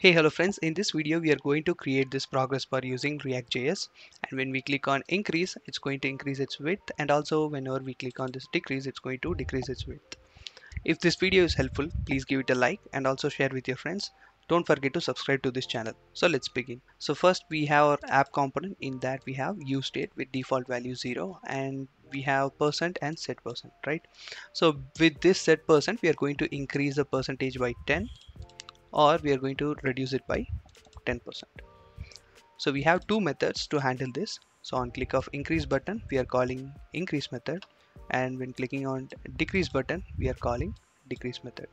Hey hello friends. In this video we are going to create this progress bar using react.js and when we click on increase it's going to increase its width. And also whenever we click on this decrease it's going to decrease its width. If this video is helpful please give it a like and also share with your friends. Don't forget to subscribe to this channel. So let's begin. So first we have our app component. In that we have useState with default value 0 and we have percent and set percent right? So with this set percent we are going to increase the percentage by 10 or we are going to reduce it by 10%. So we have two methods to handle this. So on click of increase button, we are calling increase method. And when clicking on decrease button, we are calling decrease method.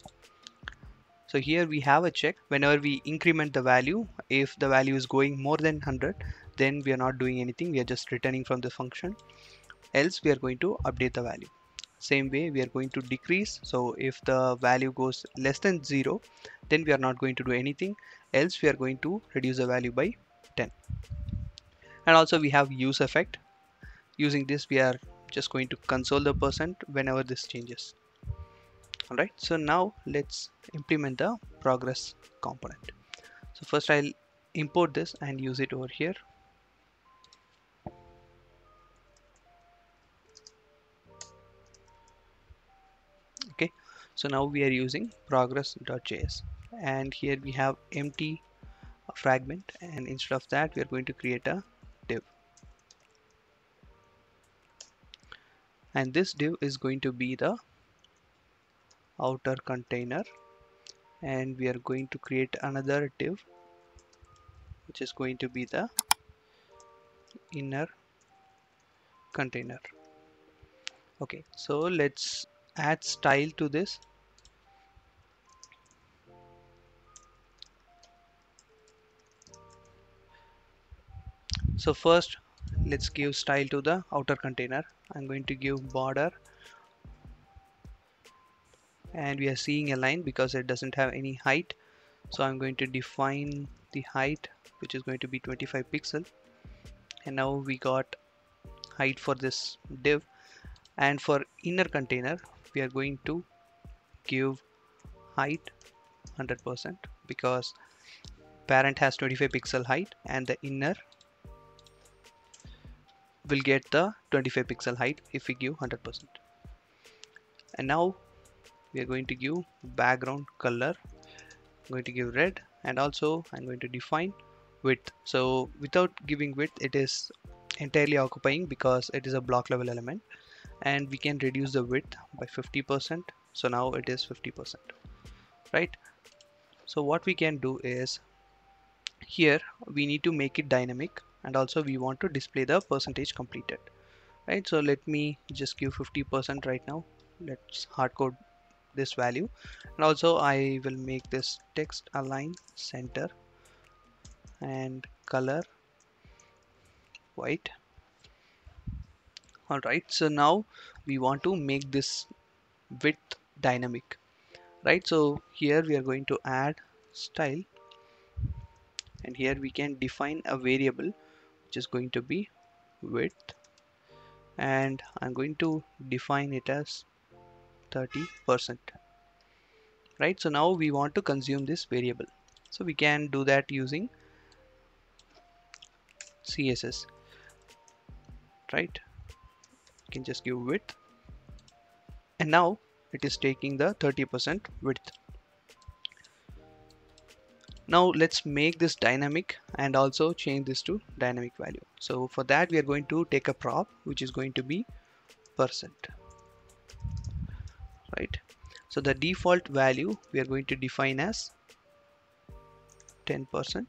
So here we have a check whenever we increment the value, if the value is going more than 100, then we are not doing anything. We are just returning from the function. Else we are going to update the value same way we are going to decrease. So if the value goes less than 0 then we are not going to do anything. Else we are going to reduce the value by 10 and also we have use effect. Using this we are just going to console the percent whenever this changes. Alright so now let's implement the progress component. So first I'll import this and use it over here so now we are using progress.js and here we have empty fragment. And instead of that we are going to create a div. And this div is going to be the outer container. And we are going to create another div which is going to be the inner container. Okay so let's add style to this. So first let's give style to the outer container. I'm going to give border. And we are seeing a line because it doesn't have any height. So I'm going to define the height which is going to be 25 pixel. And now we got height for this div. And for inner container we are going to give height 100% because parent has 25 pixel height and the inner will get the 25 pixel height if we give 100% and now we are going to give background color I'm going to give red and also I'm going to define width. So without giving width it is entirely occupying because it is a block level element and we can reduce the width by 50% so now it is 50% right? So what we can do is here we need to make it dynamic and also we want to display the percentage completed right? So let me just give 50% right now. Let's hard code this value. And also I will make this text align center and color white all right so now we want to make this width dynamic. Right so here we are going to add style. And here we can define a variable which is going to be width. And I'm going to define it as 30 percent. Right so now we want to consume this variable. So we can do that using CSS right can just give width. And now it is taking the 30% width. Now let's make this dynamic and also change this to dynamic value. So for that we are going to take a prop which is going to be percent. Right? So the default value we are going to define as 10%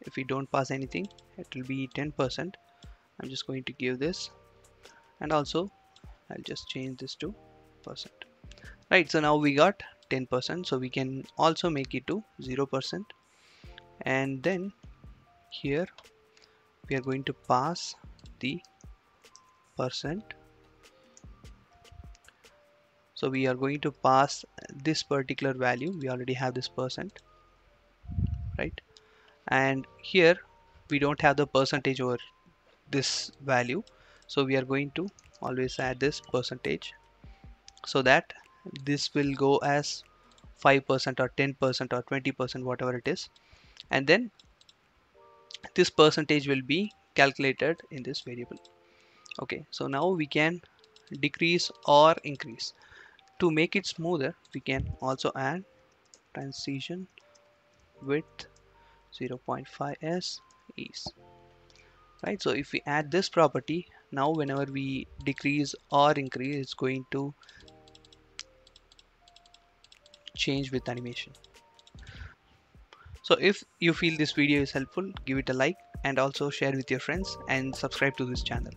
if we don't pass anything it will be 10% I'm just going to give this and also I'll just change this to percent. Right so now we got 10% so we can also make it to 0% and then here we are going to pass the percent. So we are going to pass this particular value. We already have this percent right? And here we don't have the percentage over this value so we are going to always add this percentage so that this will go as 5% or 10% or 20% whatever it is. And then this percentage will be calculated in this variable. Okay so now we can decrease or increase. To make it smoother we can also add transition width 0.5s ease. Right so if we add this property now whenever we decrease or increase it's going to change with animation. So if you feel this video is helpful give it a like and also share with your friends and subscribe to this channel